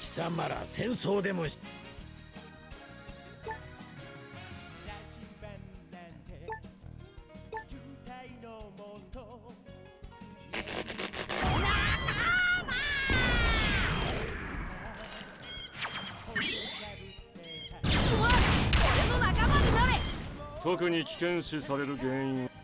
貴様ら戦争でもし特に危険視される原因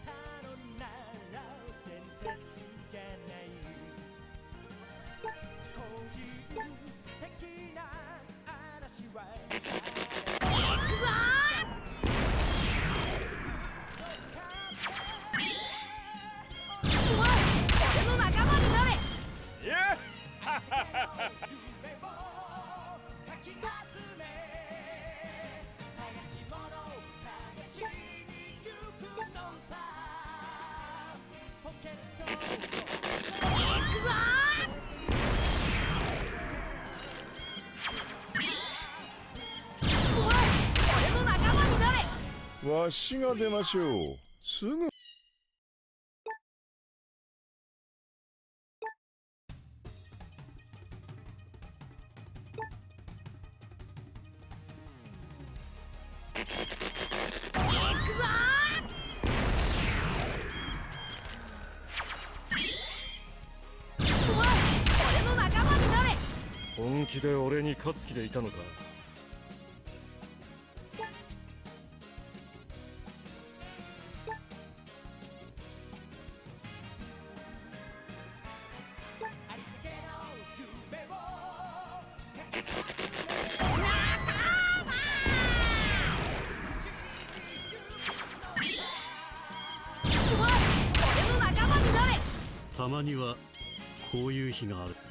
わしが出ましょう。すぐ。本気で俺に勝つ気でいたのかたまにはこういう日がある。